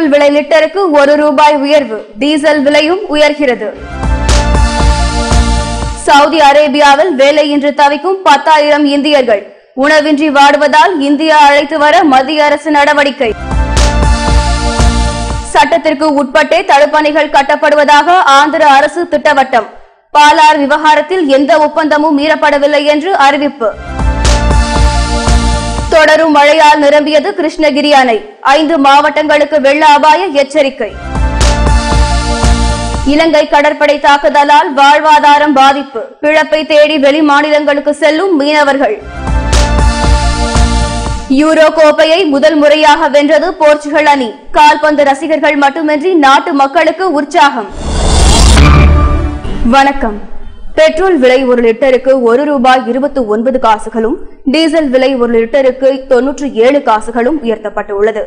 Petrol விலை லிட்டருக்கு ஒரு ரூபாய் உயர்வு. டீசல் விலையும் உயர்கிறது. சவுதி அரேபியாவில் வேலையின்றி தவிக்கும் பத்தாயிரம் இந்தியர்கள். உணவின்றி வாடுவதால் இந்தியா அழைத்து வர மத்திய அரசு நடவடிக்கை. சட்டத்திற்கு உட்பட்டே தடுப்பணைகள் கட்டப்படுவதாக ஆந்திர அரசு திட்டவட்டம். பாலார் விவகாரத்தில் எந்த ஒப்பந்தமும் மீறப்படவில்லை என்று அறிவிப்பு. தொடரும் மழையால் நிரம்பியது கிருஷ்ணகிரி அணை. ஐந்து மாவட்டங்களுக்கு வெள்ள அபாய எச்சரிக்கை. இலங்கை கடற்படை தாக்குதலால் வாழ்வாதாரம் பாதிப்பு. பிழப்பை தேடி வெளி மாநிலங்களுக்கு செல்லும் மீனவர்கள். யூரோ கோப்பையை முதல் முறையாக வென்றது போர்ச்சுகல் அணி. கால்பந்து ரசிகர்கள் மட்டுமின்றி நாட்டு மக்களுக்கு உற்சாகம். வணக்கம். பெட்ரோல் விலை ஒரு லிட்டருக்கு ஒரு ரூபாய் இருபத்தி ஒன்பது காசுகளும் டீசல் விலை ஒரு லிட்டருக்கு தொன்னூற்றி ஏழு காசுகளும் உயர்த்தப்பட்டுள்ளது.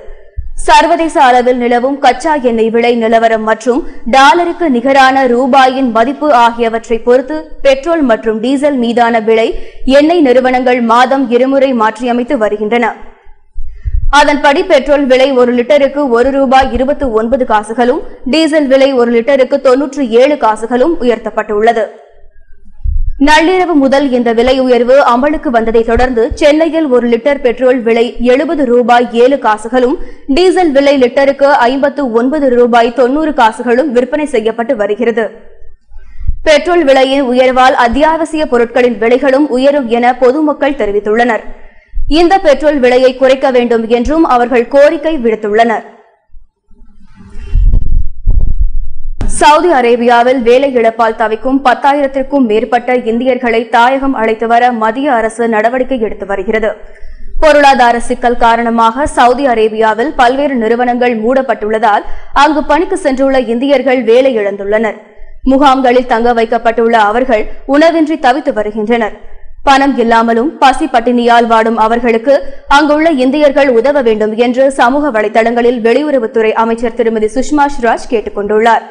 சர்வதேச அளவில் நிலவும் கச்சா எண்ணெய் விலை நிலவரம் மற்றும் டாலருக்கு நிகரான ரூபாயின் மதிப்பு ஆகியவற்றை பொறுத்து பெட்ரோல் மற்றும் டீசல் மீதான விலை எண்ணெய் நிறுவனங்கள் மாதம் இருமுறை மாற்றியமைத்து வருகின்றன. அதன்படி பெட்ரோல் விலை ஒரு லிட்டருக்கு ஒரு ரூபாய் இருபத்தி ஒன்பது காசுகளும் டீசல் விலை ஒரு லிட்டருக்கு தொன்னூற்றி ஏழு காசுகளும் உயர்த்தப்பட்டுள்ளது. நள்ளிரவு முதல் இந்த விலை உயர்வு அமலுக்கு வந்ததைத் தொடர்ந்து சென்னையில் ஒரு லிட்டர் பெட்ரோல் விலை எழுபது ரூபாய் ஏழு காசுகளும் டீசல் விலை லிட்டருக்கு ஐம்பத்து ஒன்பது ரூபாய் தொன்னூறு காசுகளும் விற்பனை செய்யப்பட்டு வருகிறது. பெட்ரோல் விலையின் உயர்வால் அத்தியாவசிய பொருட்களின் விலைகளும் உயரும் என பொதுமக்கள் தெரிவித்துள்ளனர். இந்த பெட்ரோல் விலையை குறைக்க வேண்டும் என்றும் அவர்கள் கோரிக்கை விடுத்துள்ளனர். சவுதி அரேபியாவில் வேலை இழப்பால் தவிக்கும் பத்தாயிரத்திற்கும் மேற்பட்ட இந்தியர்களை தாயகம் அழைத்து வர மத்திய அரசு நடவடிக்கை எடுத்து வருகிறது. பொருளாதார சிக்கல் காரணமாக சவுதி அரேபியாவில் பல்வேறு நிறுவனங்கள் மூடப்பட்டுள்ளதால் அங்கு பணிக்கு சென்றுள்ள இந்தியர்கள் வேலை இழந்துள்ளனர். முகாம்களில் தங்க வைக்கப்பட்டுள்ள அவர்கள் உணவின்றி தவித்து வருகின்றனர். பணம் இல்லாமலும் பசி பட்டினியால் வாடும் அவர்களுக்கு அங்குள்ள இந்தியர்கள் உதவ வேண்டும் என்று சமூக வலைதளங்களில் வெளியுறவுத்துறை அமைச்சர் திருமதி சுஷ்மா ஸ்வராஜ் கேட்டுக் கொண்டுள்ளாா்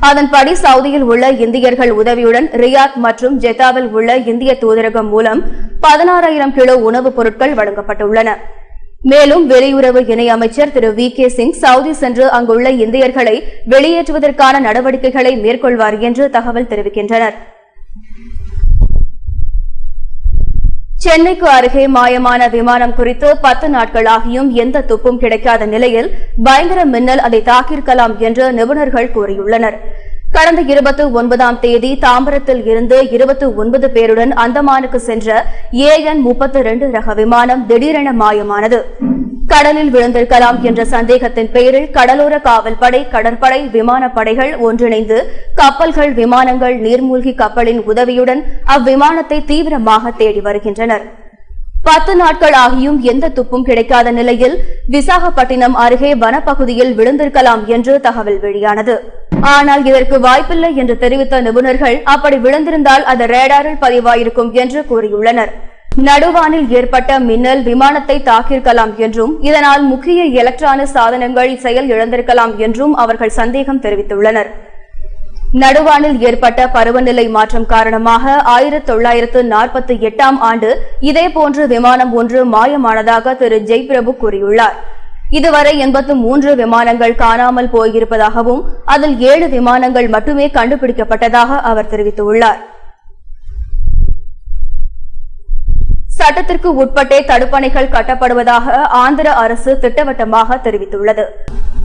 அதன்படி சவுதியில் உள்ள இந்தியர்கள் உதவியுடன் ரியாத் மற்றும் ஜெத்தாவில் உள்ள இந்திய தூதரகம் மூலம் பதினாறாயிரம் கிலோ உணவுப் பொருட்கள் வழங்கப்பட்டுள்ளன. மேலும் வெளியுறவு இணையமைச்சர் திரு வி கே சிங் சவுதி சென்று அங்குள்ள இந்தியர்களை வெளியேற்றுவதற்கான நடவடிக்கைகளை மேற்கொள்வார் என்று தகவல் தெரிவிக்கின்றனர். சென்னைக்கு அருகே மாயமான விமானம் குறித்து பத்து நாட்களாகியும் எந்த துப்பும் கிடைக்காத நிலையில் பயங்கர மின்னல் அதை தாக்கியிருக்கலாம் என்று நிபுணர்கள் கூறியுள்ளனர். கடந்த இருபத்தி ஒன்பதாம் தேதி தாம்பரத்தில் இருந்து இருபத்தி ஒன்பது பேருடன் அந்தமானுக்கு சென்ற ஏஎன் முப்பத்தி ரெண்டு ரக விமானம் திடீரென மாயமானது. கடலில் விழுந்திருக்கலாம் என்ற சந்தேகத்தின் பெயரில் கடலோர காவல்படை கடற்படை விமானப்படைகள் ஒன்றிணைந்து கப்பல்கள் விமானங்கள் நீர்மூழ்கி கப்பலின் உதவியுடன் அவ்விமானத்தை தீவிரமாக தேடி வருகின்றனர். பத்து நாட்கள் ஆகியும் எந்த துப்பும் கிடைக்காத நிலையில் விசாகப்பட்டினம் அருகே வனப்பகுதியில் விழுந்திருக்கலாம் என்று தகவல் வெளியானது. ஆனால் இதற்கு வாய்ப்பில்லை என்று தெரிவித்த நிபுணர்கள் அப்படி விழுந்திருந்தால் அது ரேடாரில் பதிவாயிருக்கும் என்று கூறியுள்ளனர். நடுவானில் ஏற்பட்ட மின்னல் விமானத்தை தாக்கியிருக்கலாம் என்றும் இதனால் முக்கிய எலக்ட்ரானிக் சாதனங்கள் செயல் இழந்திருக்கலாம் என்றும் அவர்கள் சந்தேகம் தெரிவித்துள்ளனர். நடுவானில் ஏற்பட்ட பருவநிலை மாற்றம் காரணமாக ஆயிரத்தி தொள்ளாயிரத்து நாற்பத்தி எட்டாம் ஆண்டு இதேபோன்று விமானம் ஒன்று மாயமானதாக திரு ஜெய்பிரபு கூறியுள்ளார். இதுவரை எண்பத்து மூன்று விமானங்கள் காணாமல் போயிருப்பதாகவும் அதில் ஏழு விமானங்கள் மட்டுமே கண்டுபிடிக்கப்பட்டதாக அவர் தெரிவித்துள்ளார். சட்டத்திற்கு உட்பட்டே தடுப்பணைகள் கட்டப்படுவதாக ஆந்திர அரசு திட்டவட்டமாக தெரிவித்துள்ளது.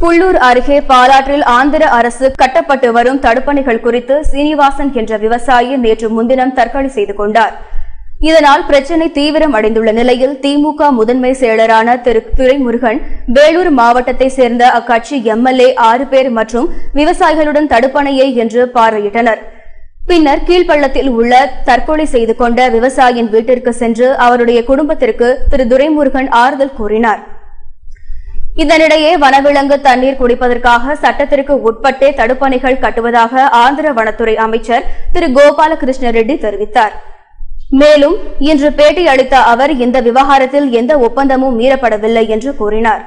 புள்ளூர் அருகே பாலாற்றில் ஆந்திர அரசு கட்டப்பட்டு வரும் தடுப்பணைகள் குறித்து சீனிவாசன் என்ற விவசாயி நேற்று முன்தினம் தற்கொலை செய்து கொண்டார். இதனால் பிரச்சினை தீவிரம் அடைந்துள்ள நிலையில் திமுக முதன்மை செயலரான திரு துரைமுருகன் வேலூர் மாவட்டத்தை சேர்ந்த அக்கட்சி எம்எல்ஏ ஆறு பேர் மற்றும் விவசாயிகளுடன் தடுப்பணையை என்று பார்வையிட்டனா் பின்னர் கீழ்ப்பள்ளத்தில் உள்ள தற்கொலை செய்து கொண்ட விவசாயியின் வீட்டிற்கு சென்று அவருடைய குடும்பத்திற்கு திரு துரைமுருகன் ஆறுதல் கூறினார். இதனிடையே வனவிலங்கு தண்ணீர் குடிப்பதற்காக சட்டத்திற்கு உட்பட்டே தடுப்பணைகள் கட்டுவதாக ஆந்திர வனத்துறை அமைச்சர் திரு கோபாலகிருஷ்ண ரெட்டி தெரிவித்தார். மேலும் இன்று பேட்டி அளித்த அவர் இந்த விவகாரத்தில் எந்த ஒப்பந்தமும் மீறப்படவில்லை என்று கூறினார்.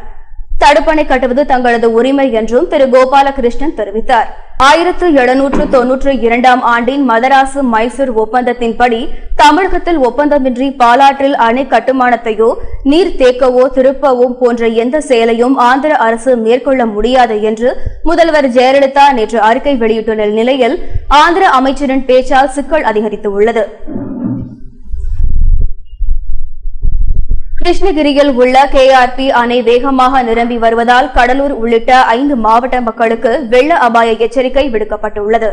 தடுப்பணை கட்டுவது தங்களது உரிமை என்றும் திரு கோபாலகிருஷ்ணன் தெரிவித்தார். ஆயிரத்து எழுநூற்று தொன்னூற்று இரண்டாம் ஆண்டின் மதராசு மைசூர் ஒப்பந்தத்தின்படி தமிழகத்தில் ஒப்பந்தமின்றி பாலாற்றில் அணை கட்டுமானத்தையோ நீர் தேக்கவோ திருப்பவோ போன்ற எந்த செயலையும் ஆந்திர அரசு மேற்கொள்ள முடியாது என்று முதல்வர் ஜெயலலிதா நேற்று அறிக்கை வெளியிட்டுள்ள நிலையில் ஆந்திர அமைச்சரின் பேச்சால் சிக்கல் அதிகரித்துள்ளது கிருஷ்ணகிரியில் உள்ள கேஆர்பி அணை வேகமாக நிரம்பி வருவதால் கடலூர் உள்ளிட்ட ஐந்து மாவட்ட மக்களுக்கு வெள்ள அபாய எச்சரிக்கை விடுக்கப்பட்டுள்ளது.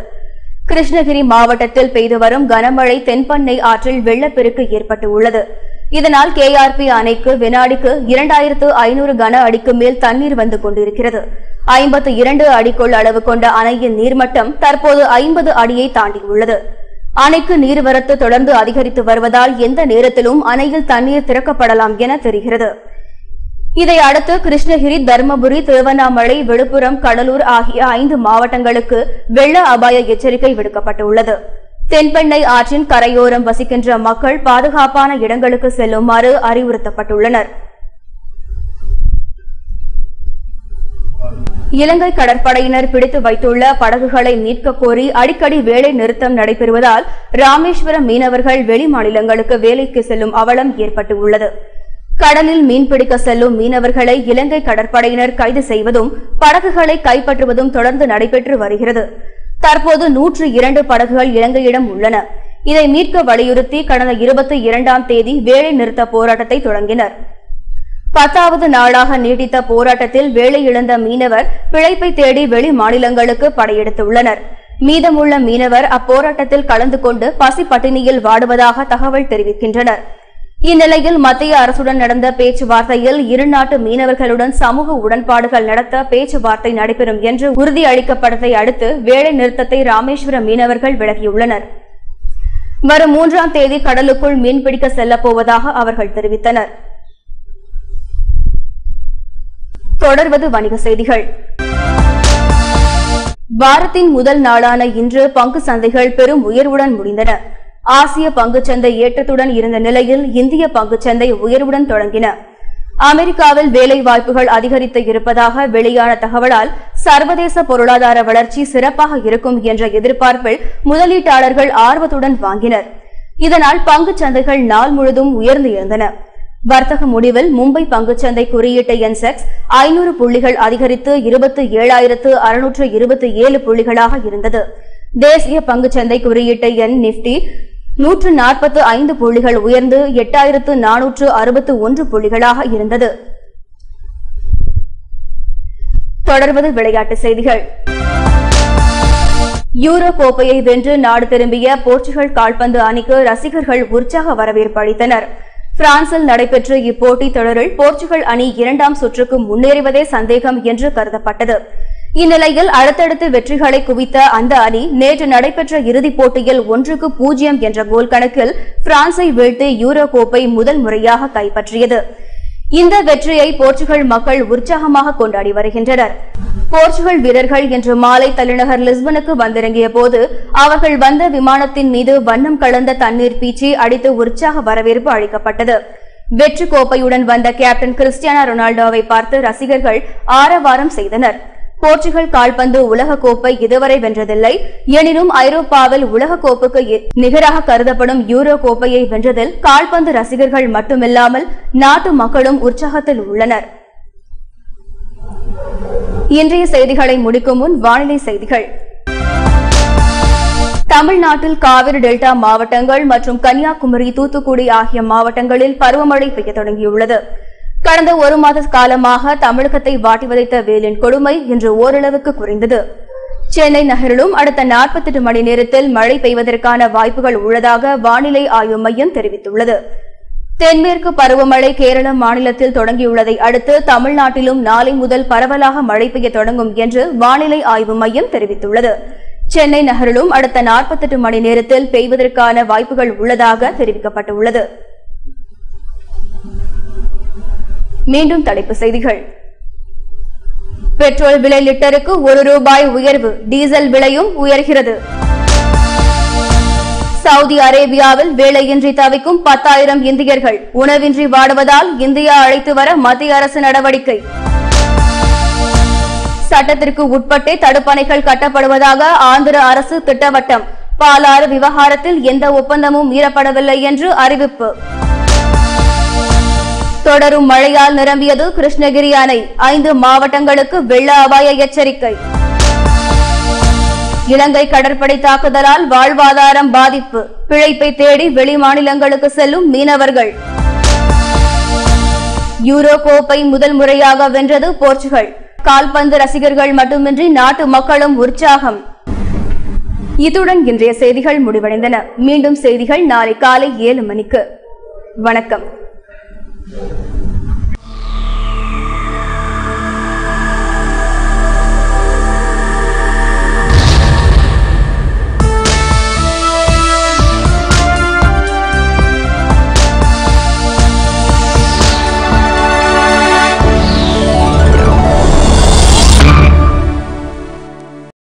கிருஷ்ணகிரி மாவட்டத்தில் பெய்து வரும் கனமழை தென்பண்ணை ஆற்றில் வெள்ளப்பெருக்கு ஏற்பட்டுள்ளது. இதனால் கேஆர்பி அணைக்கு வினாடிக்கு இரண்டாயிரத்து ஐநூறு கன அடிக்கு மேல் தண்ணீர் வந்து கொண்டிருக்கிறது. ஐம்பத்து இரண்டு அடிக்குள் அளவு கொண்ட அணையின் நீர்மட்டம் தற்போது ஐம்பது அடியை தாண்டியுள்ளது. அணைக்கு நீர்வரத்து தொடர்ந்து அதிகரித்து வருவதால் எந்த நேரத்திலும் அணையில் தண்ணீர் திறக்கப்படலாம் என தெரிகிறது. இதை அடுத்து கிருஷ்ணகிரி தருமபுரி திருவண்ணாமலை விழுப்புரம் கடலூர் ஆகிய ஐந்து மாவட்டங்களுக்கு வெள்ள அபாய எச்சரிக்கை விடுக்கப்பட்டுள்ளது. தென்பெண்ணை ஆற்றின் கரையோரம் வசிக்கின்ற மக்கள் பாதுகாப்பான இடங்களுக்கு செல்லுமாறு அறிவுறுத்தப்பட்டுள்ளனர். இலங்கை கடற்படையினர் பிடித்து வைத்துள்ள படகுகளை மீட்கக் கோரி அடிக்கடி வேலை நிறுத்தம் நடைபெறுவதால் ராமேஸ்வரம் மீனவர்கள் வெளி மாநிலங்களுக்கு வேலைக்கு செல்லும் அவலம் ஏற்பட்டுள்ளது. கடலில் மீன்பிடிக்க செல்லும் மீனவர்களை இலங்கை கடற்படையினர் கைது செய்வதும் படகுகளை கைப்பற்றுவதும் தொடர்ந்து நடைபெற்று வருகிறது. தற்போது நூற்று இரண்டு படகுகள் இலங்கையிடம் உள்ளன. இதை மீட்க வலியுறுத்தி கடந்த இருபத்தி இரண்டாம் தேதி வேலை நிறுத்த போராட்டத்தை தொடங்கினர். பத்தாவது நாளாக நீடித்த போராட்டத்தில் வேலை இழந்த மீனவர் பிழைப்பை தேடி வெளி மாநிலங்களுக்கு படையெடுத்துள்ளனர். மீதமுள்ள மீனவர் அப்போராட்டத்தில் கலந்து கொண்டு பசி பட்டினியில் வாடுவதாக தகவல் தெரிவிக்கின்றனர். இந்நிலையில் மத்திய அரசுடன் நடந்த பேச்சுவார்த்தையில் இரு நாட்டு மீனவர்களுடன் சமூக உடன்பாடுகள் நடத்த பேச்சுவார்த்தை நடைபெறும் என்று உறுதியளிக்கப்பட்டதை அடுத்து வேலை நிறுத்தத்தை ராமேஸ்வர மீனவர்கள் விலகியுள்ளனர். வரும் மூன்றாம் தேதி கடலுக்குள் மீன்பிடிக்க செல்லப்போவதாக அவர்கள் தெரிவித்தனர். தொடர்வது வணிக செய்திகள். வாரத்தின் முதல் நாளான இன்று பங்கு சந்தைகள் பெரும் உயர்வுடன் முடிந்தன. ஆசிய பங்குச்சந்தை ஏற்றத்துடன் இருந்த நிலையில் இந்திய பங்குச்சந்தை உயர்வுடன் தொடங்கின. அமெரிக்காவில் வேலை வாய்ப்புகள் அதிகரித்து இருப்பதாக வெளியான தகவலால் சர்வதேச பொருளாதார வளர்ச்சி சிறப்பாக இருக்கும் என்ற எதிர்பார்ப்பில் முதலீட்டாளர்கள் ஆர்வத்துடன் வாங்கினர். இதனால் பங்குச் சந்தைகள் நாள் முழுதும் உயர்ந்து இருந்தன வர்த்தக முடிவில் மும்பை பங்குச்சந்தை குறியீட்டு என்செக்ஸ் ஐநூறு புள்ளிகள் அதிகரித்து இருபத்தி ஏழாயிரத்து அறுநூற்று இருபத்தி ஏழு புள்ளிகளாக இருந்தது. தேசிய பங்குச்சந்தை குறியீட்டு எண் நிப்டி நூற்று நாற்பத்து ஐந்து புள்ளிகள் உயர்ந்து எட்டாயிரத்து நானூற்று அறுபத்து ஒன்று புள்ளிகளாக இருந்தது. தொடர்வது விளையாட்டுச் செய்திகள். யூரோ கோப்பையை வென்று நாடு திரும்பிய போர்ச்சுகல் கால்பந்து அணிக்கு ரசிகர்கள் உற்சாக வரவேற்பு அளித்தனா் பிரான்சில் நடைபெற்ற இப்போட்டி தொடரில் போர்ச்சுகல் அணி இரண்டாம் சுற்றுக்கு முன்னேறுவதே சந்தேகம் என்று கருதப்பட்டது. இந்நிலையில் அடுத்தடுத்து வெற்றிகளை குவித்த அந்த அணி நேற்று நடைபெற்ற இறுதிப் போட்டியில் ஒன்றுக்கு பூஜ்ஜியம் என்ற கோல் கணக்கில் பிரான்சை வீழ்த்தி யூரோ கோப்பை முதல் முறையாக கைப்பற்றியது. இந்த வெற்றியை போர்ச்சுகல் மக்கள் உற்சாகமாக கொண்டாடி வருகின்றனர். போர்ச்சுகல் வீரர்கள் இன்று மாலை தலைநகர் லிஸ்பனுக்கு வந்திறங்கிய போது அவர்கள் வந்த விமானத்தின் மீது வண்ணம் கலந்த தண்ணீர் பீச்சி அடித்து உற்சாக வரவேற்பு அளிக்கப்பட்டது. வெற்றி கோப்பையுடன் வந்த கேப்டன் கிறிஸ்டியானா ரொனால்டோவை பார்த்து ரசிகர்கள் ஆரவாரம் செய்தனர். போர்ச்சுகல் கால்பந்து உலக கோப்பை இதுவரை வென்றதில்லை. எனினும் ஐரோப்பாவில் உலக கோப்புக்கு நிகராக கருதப்படும் யூரோ கோப்பையை வென்றதில் கால்பந்து ரசிகர்கள் மட்டுமில்லாமல் நாட்டு மக்களும் உற்சாகத்தில் உள்ளனர். இன்றைய செய்திகளை முடிக்கும் முன் வானிலை செய்திகள். தமிழ்நாட்டில் காவிரி டெல்டா மாவட்டங்கள் மற்றும் கன்னியாகுமரி தூத்துக்குடி ஆகிய மாவட்டங்களில் பருவமழை பெய்ய தொடங்கியுள்ளது. கடந்த ஒரு மாத காலமாக தமிழகத்தை வாட்டி வதைத்த வெயிலின் கொடுமை இன்று ஓரளவுக்கு குறைந்தது. சென்னை நகரிலும் அடுத்த 48 மணி நேரத்தில் மழை பெய்வதற்கான வாய்ப்புகள் உள்ளதாக வானிலை ஆய்வு மையம் தெரிவித்துள்ளது. தென்மேற்கு பருவமழை கேரள மாநிலத்தில் தொடங்கியுள்ளதை அடுத்து தமிழ்நாட்டிலும் நாளை முதல் பரவலாக மழை பெய்ய தொடங்கும் என்று வானிலை ஆய்வு மையம் தெரிவித்துள்ளது. சென்னை நகரிலும் அடுத்த 48 மணி நேரத்தில் பெய்வதற்கான வாய்ப்புகள் உள்ளதாக தெரிவிக்கப்பட்டுள்ளது. மீண்டும் தலைப்பு செய்திகள். பெட்ரோல் விலை லிட்டருக்கு ஒரு ரூபாய் உயர்வு டீசல் விலையும் உயர்கிறது. சவுதி அரேபியாவில் வேலையின்றி தவிக்கும் பத்தாயிரம் இந்தியர்கள் உணவின்றி வாடுவதால் இந்தியா அழைத்து வர மத்திய அரசு நடவடிக்கை. சட்டத்திற்கு உட்பட்டே தடுப்பணைகள் கட்டப்படுவதாக ஆந்திர அரசு திட்டவட்டம். பாலாறு விவகாரத்தில் எந்த ஒப்பந்தமும் மீறப்படவில்லை என்று அறிவிப்பு. தொடரும் மழையால் நிரம்பியது கிருஷ்ணகிரி அணை. ஐந்து மாவட்டங்களுக்கு வெள்ள அபாய எச்சரிக்கை. இலங்கை கடற்படை தாக்குதலால் வாழ்வாதாரம் பாதிப்பு. பிழைப்பை தேடி வெளிமாநிலங்களுக்கு செல்லும் மீனவர்கள். யூரோ கோப்பை முதல் முறையாக வென்றது போர்ச்சுகல். கால்பந்து ரசிகர்கள் மட்டுமின்றி நாட்டு மக்களும் உற்சாகம். இத்துடன் இன்றைய செய்திகள் முடிவடைந்தன. மீண்டும் செய்திகள் நாளை காலை ஏழு மணிக்கு. வணக்கம். Thank you.